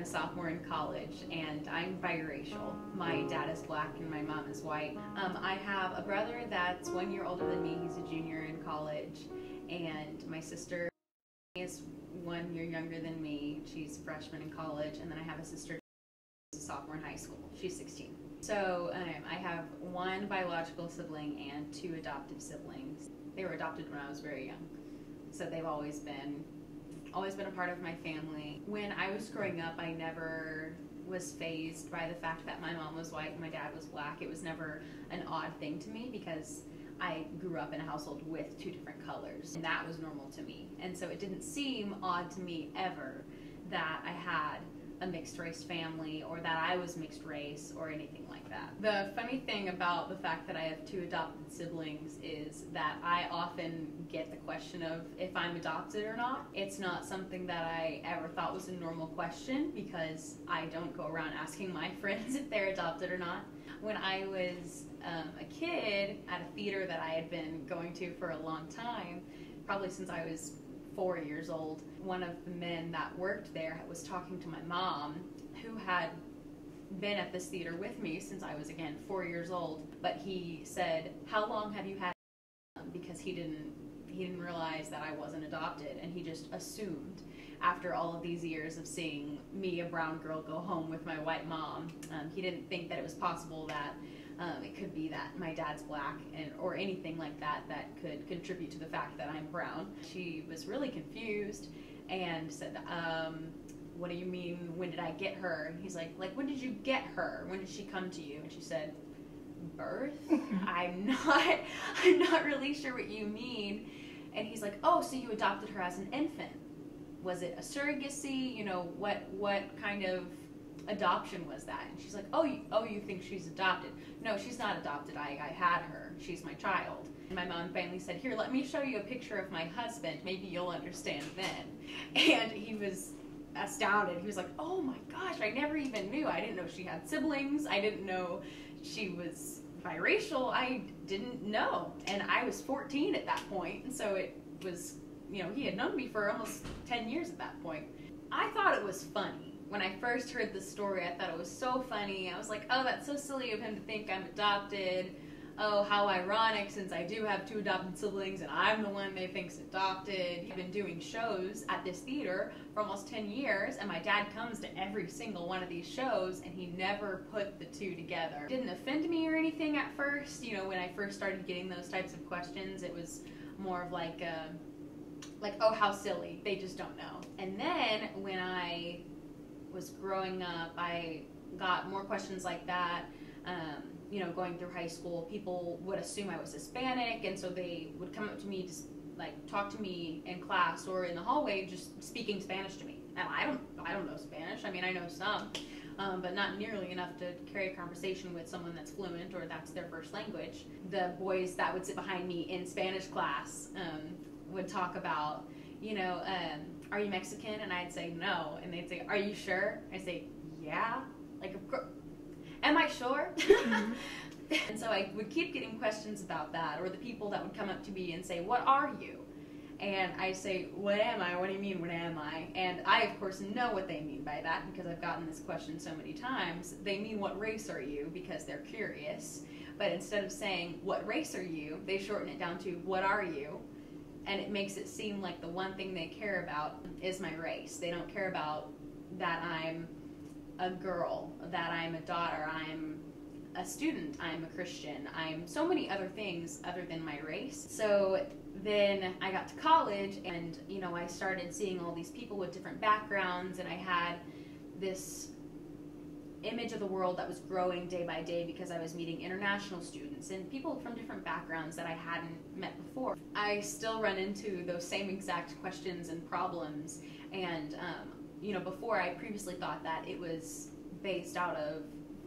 I'm a sophomore in college, and I'm biracial. My dad is black and my mom is white. Um, I have a brother that's one year older than me. He's a junior in college, and my sister is one year younger than me. She's a freshman in college, and then I have a sister who's a sophomore in high school. She's 16. So um, I have one biological sibling and two adoptive siblings. They were adopted when I was very young, so they've always been always been a part of my family. When I was growing up, I never was fazed by the fact that my mom was white and my dad was black. It was never an odd thing to me because I grew up in a household with two different colors, and that was normal to me. And so it didn't seem odd to me ever that I had a mixed race family or that I was mixed race or anything like that. The funny thing about the fact that I have two adopted siblings is that I often get the question of if I'm adopted or not. It's not something that I ever thought was a normal question because I don't go around asking my friends if they're adopted or not. When I was um, a kid at a theater that I had been going to for a long time, probably since I was four years old, one of the men that worked there was talking to my mom, who had been at this theater with me since I was again four years old. But he said, "How long have you had?" Because he didn't he didn't realize that I wasn't adopted, and he just assumed after all of these years of seeing me, a brown girl, go home with my white mom, um, he didn't think that it was possible that um, it could be that my dad's black and or anything like that that could contribute to the fact that I'm brown. She was really confused and said, um, "What do you mean? When did I get her?" And he's like, "Like when did you get her? When did she come to you?" And she said, "Birth." I'm not. I'm not really sure what you mean. And he's like, "Oh, so you adopted her as an infant? Was it a surrogacy? You know, what what kind of adoption was that? And she's like, oh, you, oh, you think she's adopted? No, she's not adopted. I, I had her. She's my child. And my mom finally said, here, let me show you a picture of my husband. Maybe you'll understand then. And he was astounded. He was like, oh my gosh, I never even knew. I didn't know she had siblings. I didn't know she was biracial. I didn't know. And I was 14 at that point. And so it was, you know, he had known me for almost 10 years at that point. I thought it was funny when I first heard the story, I thought it was so funny. I was like, oh, that's so silly of him to think I'm adopted. Oh, how ironic since I do have two adopted siblings and I'm the one they think's adopted. I've been doing shows at this theater for almost 10 years and my dad comes to every single one of these shows and he never put the two together. It didn't offend me or anything at first. You know, when I first started getting those types of questions, it was more of like, uh, like, oh, how silly. They just don't know. And then when I was growing up, I got more questions like that. Um, you know, going through high school, people would assume I was Hispanic, and so they would come up to me, just like talk to me in class or in the hallway, just speaking Spanish to me. And I don't, I don't know Spanish. I mean, I know some, um, but not nearly enough to carry a conversation with someone that's fluent or that's their first language. The boys that would sit behind me in Spanish class um, would talk about, you know. Um, are you Mexican? And I'd say no. And they'd say, are you sure? I'd say, yeah. Like, of course. Am I sure? Mm-hmm. and so I would keep getting questions about that, or the people that would come up to me and say, what are you? And I say, what am I? What do you mean, what am I? And I, of course, know what they mean by that because I've gotten this question so many times. They mean, what race are you? Because they're curious. But instead of saying, what race are you? They shorten it down to, what are you? And it makes it seem like the one thing they care about is my race. They don't care about that I'm a girl, that I'm a daughter, I'm a student, I'm a Christian, I'm so many other things other than my race. So then I got to college and you know I started seeing all these people with different backgrounds and I had this image of the world that was growing day by day because I was meeting international students and people from different backgrounds that I hadn't met before. I still run into those same exact questions and problems. And, um, you know, before I previously thought that it was based out of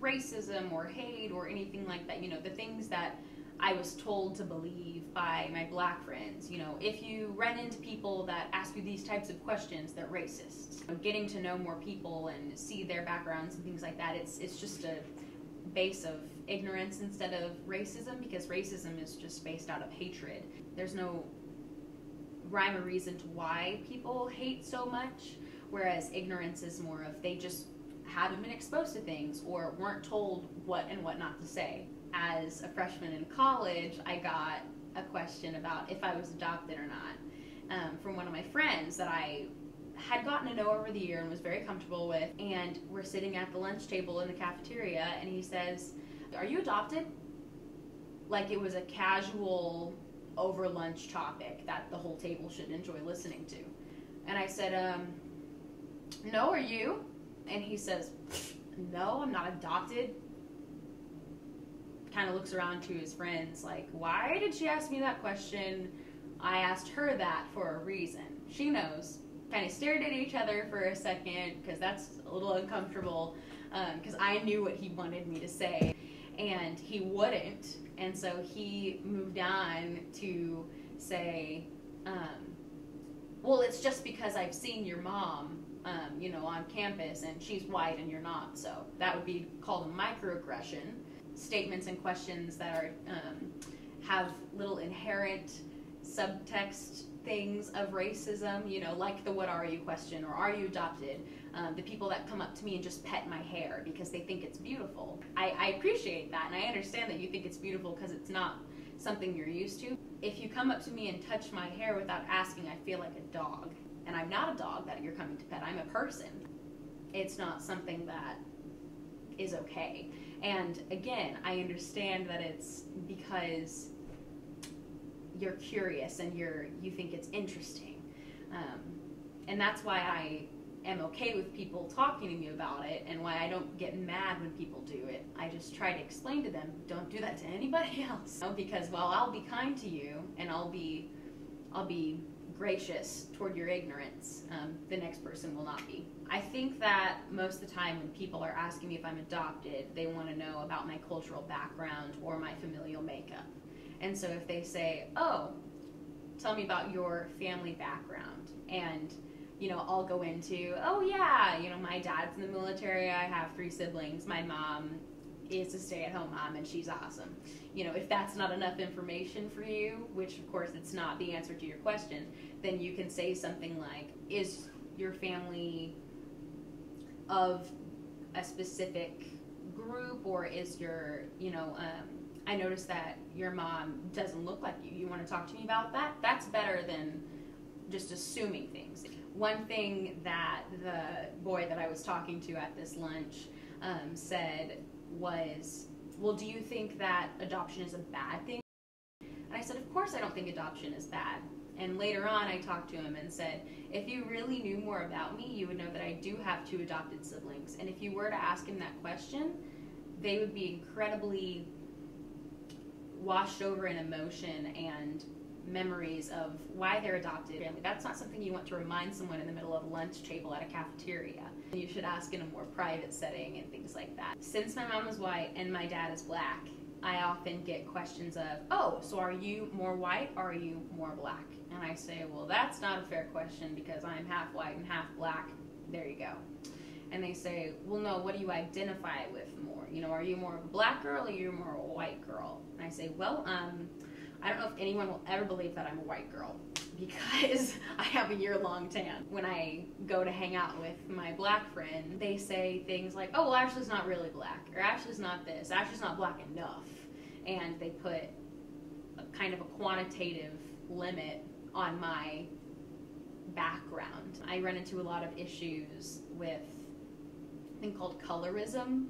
racism or hate or anything like that, you know, the things that I was told to believe by my black friends. You know, if you run into people that ask you these types of questions, they're racists. Getting to know more people and see their backgrounds and things like that, it's it's just a base of ignorance instead of racism because racism is just based out of hatred. There's no rhyme or reason to why people hate so much Whereas ignorance is more of they just haven't been exposed to things or weren't told what and what not to say. As a freshman in college, I got a question about if I was adopted or not um, from one of my friends that I had gotten to know over the year and was very comfortable with. And we're sitting at the lunch table in the cafeteria, and he says, Are you adopted? Like it was a casual over lunch topic that the whole table should enjoy listening to. And I said, um, No, are you? And he says, No, I'm not adopted. Kind of looks around to his friends, like, Why did she ask me that question? I asked her that for a reason. She knows. Kind of stared at each other for a second because that's a little uncomfortable because um, I knew what he wanted me to say and he wouldn't. And so he moved on to say, um, well, it's just because I've seen your mom, um, you know, on campus and she's white and you're not. So that would be called a microaggression. Statements and questions that are um, have little inherent subtext things of racism, you know, like the what are you question or are you adopted? Um, the people that come up to me and just pet my hair because they think it's beautiful. I, I appreciate that and I understand that you think it's beautiful because it's not something you're used to. If you come up to me and touch my hair without asking, I feel like a dog. And I'm not a dog that you're coming to pet, I'm a person. It's not something that is okay. And again, I understand that it's because you're curious and you're you think it's interesting um, and that's why i am okay with people talking to me about it and why i don't get mad when people do it i just try to explain to them don't do that to anybody else because while i'll be kind to you and i'll be i'll be gracious toward your ignorance um, the next person will not be i think that most of the time when people are asking me if i'm adopted they want to know about my cultural background or my familial makeup and so if they say, "Oh, tell me about your family background," and you know, I'll go into, "Oh yeah, you know, my dad's in the military. I have three siblings. My mom is a stay-at-home mom, and she's awesome." You know, if that's not enough information for you, which of course it's not the answer to your question, then you can say something like, "Is your family of a specific group, or is your, you know?" Um, I noticed that your mom doesn't look like you. You want to talk to me about that? That's better than just assuming things. One thing that the boy that I was talking to at this lunch um, said was, Well, do you think that adoption is a bad thing? And I said, Of course, I don't think adoption is bad. And later on, I talked to him and said, If you really knew more about me, you would know that I do have two adopted siblings. And if you were to ask him that question, they would be incredibly washed over in emotion and memories of why they're adopted. That's not something you want to remind someone in the middle of a lunch table at a cafeteria. You should ask in a more private setting and things like that. Since my mom is white and my dad is black, I often get questions of, oh, so are you more white or are you more black? And I say, well, that's not a fair question because I'm half white and half black. There you go. And they say, well, no, what do you identify with more? You know, are you more of a black girl or are you more a white girl? And I say, well, um, I don't know if anyone will ever believe that I'm a white girl because I have a year long tan. When I go to hang out with my black friend, they say things like, oh, well, Ashley's not really black, or Ashley's not this, Ashley's not black enough. And they put a kind of a quantitative limit on my background. I run into a lot of issues with called colorism,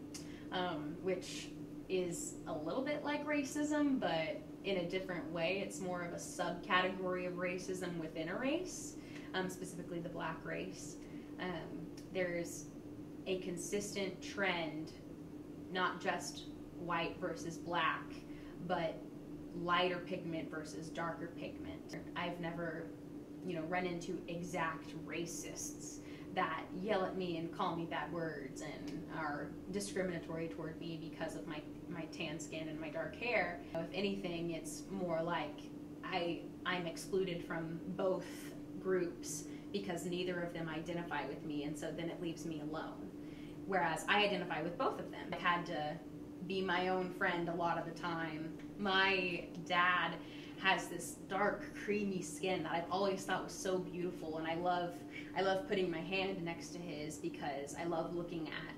um, which is a little bit like racism, but in a different way. It's more of a subcategory of racism within a race, um, specifically the black race. Um, there's a consistent trend, not just white versus black, but lighter pigment versus darker pigment. I've never, you know, run into exact racists that yell at me and call me bad words and are discriminatory toward me because of my, my tan skin and my dark hair. If anything, it's more like I, I'm excluded from both groups because neither of them identify with me, and so then it leaves me alone. Whereas I identify with both of them. I had to be my own friend a lot of the time. My dad has this dark, creamy skin that I've always thought was so beautiful, and I love I love putting my hand next to his because I love looking at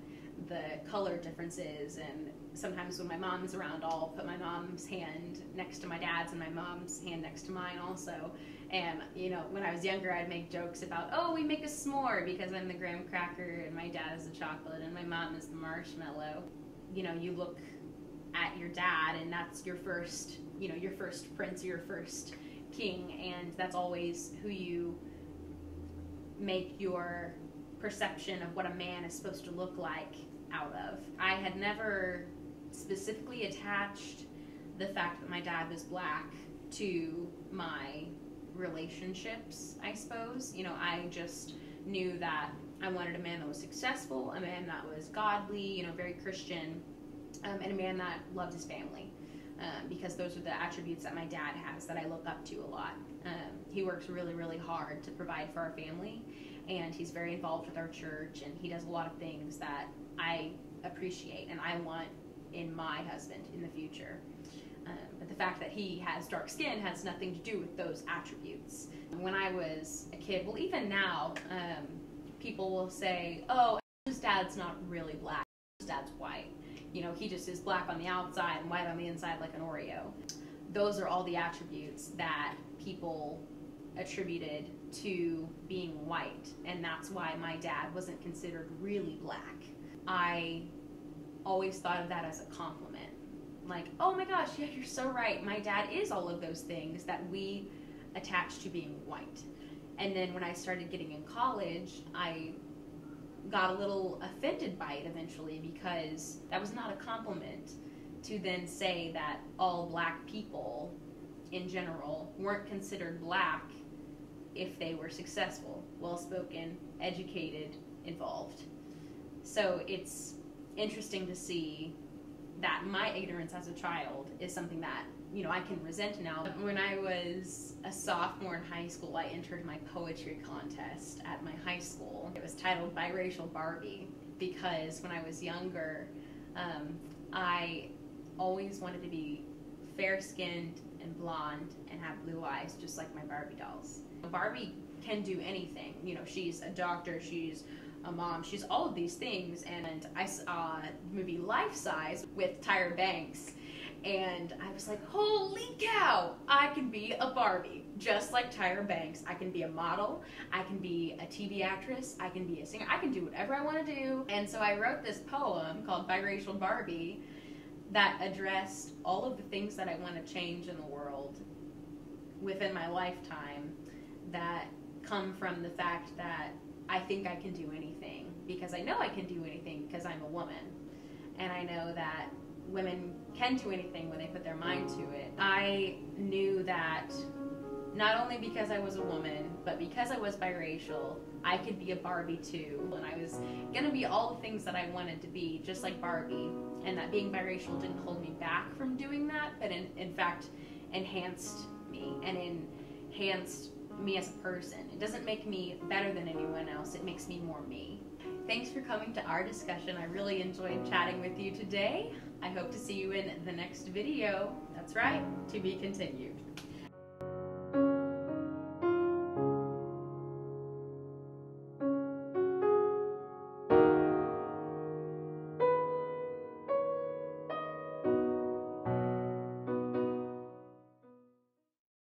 the color differences and sometimes when my mom's around I'll put my mom's hand next to my dad's and my mom's hand next to mine also. And you know when I was younger I'd make jokes about oh we make a s'more because I'm the graham cracker and my dad is the chocolate and my mom is the marshmallow. You know you look at your dad and that's your first you know your first prince your first king and that's always who you make your perception of what a man is supposed to look like out of. I had never specifically attached the fact that my dad was black to my relationships i suppose. You know i just knew that i wanted a man that was successful a man that was godly you know very christian um, and a man that loved his family. Um, because those are the attributes that my dad has that I look up to a lot. Um, he works really, really hard to provide for our family, and he's very involved with our church, and he does a lot of things that I appreciate and I want in my husband in the future. Um, but the fact that he has dark skin has nothing to do with those attributes. When I was a kid, well, even now, um, people will say, "Oh, his dad's not really black; dad's white." you know, he just is black on the outside and white on the inside like an Oreo. Those are all the attributes that people attributed to being white, and that's why my dad wasn't considered really black. I always thought of that as a compliment. Like, oh my gosh, yeah, you're so right. My dad is all of those things that we attach to being white. And then when I started getting in college, I got a little offended by it eventually because that was not a compliment to then say that all black people in general weren't considered black if they were successful, well spoken, educated, involved. So it's interesting to see that my ignorance as a child is something that you know I can resent now. When I was a sophomore in high school, I entered my poetry contest at my high school. It was titled Biracial Barbie because when I was younger, um, I always wanted to be fair skinned and blonde and have blue eyes, just like my Barbie dolls. Barbie can do anything. You know, she's a doctor, she's a mom, she's all of these things. And I saw the movie Life Size with Tyra Banks and I was like, holy cow, I can be a Barbie, just like Tyra Banks. I can be a model, I can be a TV actress, I can be a singer, I can do whatever I want to do. And so I wrote this poem called Biracial Barbie that addressed all of the things that I want to change in the world within my lifetime that come from the fact that I think I can do anything because I know I can do anything because I'm a woman. And I know that women can do anything when they put their mind to it. I knew that not only because I was a woman, but because I was biracial, I could be a Barbie too. And I was gonna be all the things that I wanted to be, just like Barbie. And that being biracial didn't hold me back from doing that, but in, in fact enhanced me and enhanced me as a person. It doesn't make me better than anyone else, it makes me more me. Thanks for coming to our discussion. I really enjoyed chatting with you today. I hope to see you in the next video. That's right, to be continued.